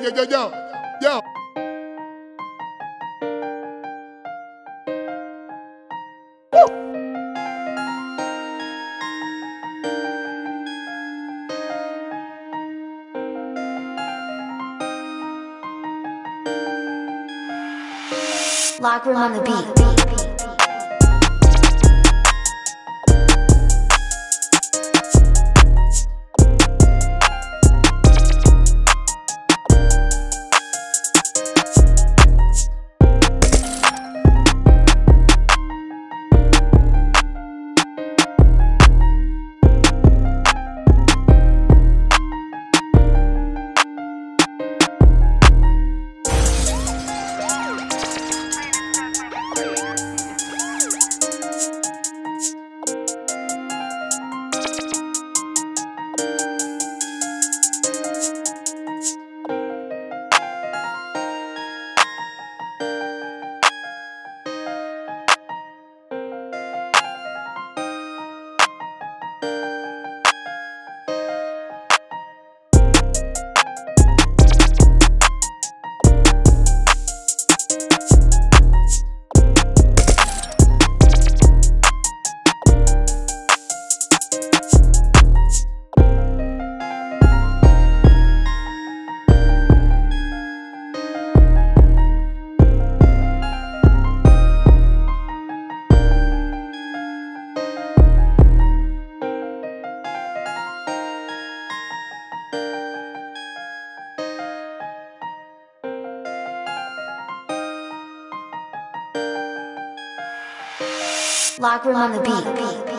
Yo, yo, yo, yo. Lock room on the beat. Lock room on the beat.